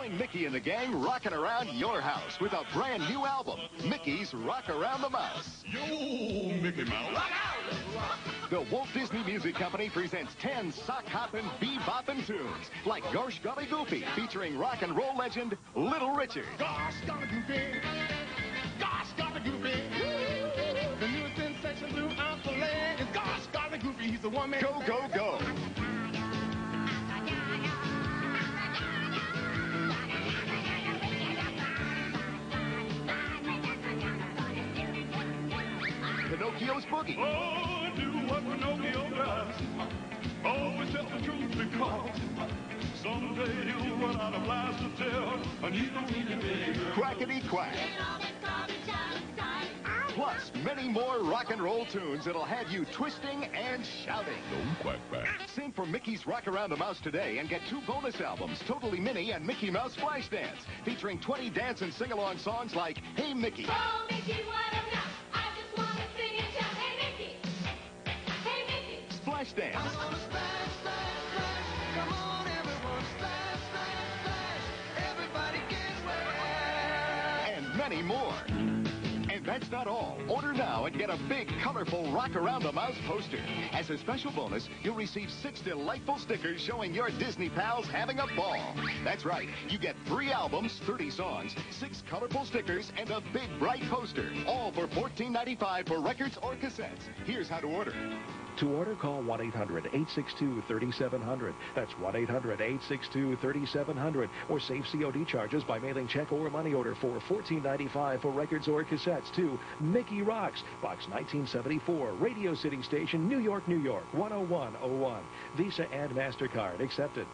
Join Mickey and the gang rocking around your house with a brand new album, Mickey's Rock Around the Mouse. Yo, Mickey Mouse. Rock out! The Walt Disney Music Company presents 10 sock-hopping, bebopping tunes like Gosh Golly Goofy featuring rock and roll legend Little Richard. Gosh, golly goofy. Gosh, golly goofy. The new sensation blue is Gosh, golly goofy. He's the one man. Go, go, go. Pinocchio's Boogie. Oh, do what Pinocchio does. Always tell the truth because someday you'll run out of lies to tell, and you don't need to be. Quackity Quack. Plus, many more rock and roll tunes that'll have you twisting and shouting. Don't quack quack. Sing for Mickey's Rock Around the Mouse today and get two bonus albums, Totally Minnie and Mickey Mouse Splashdance, featuring 20 dance and sing-along songs like Hey Mickey, Oh, Mickey, Mickey. Splashdance, and many more. And that's not all. Order now and get a big, colorful Rock Around the Mouse poster. As a special bonus, you'll receive six delightful stickers showing your Disney pals having a ball. That's right. You get three albums, 30 songs, six colorful stickers, and a big, bright poster. All for $14.95 for records or cassettes. Here's how to order. To order, call 1-800-862-3700. That's 1-800-862-3700. Or save COD charges by mailing check or money order for $14.95 for records or cassettes to Mickey Rocks, Box 1974, Radio City Station, New York, New York, 10101. Visa and MasterCard accepted.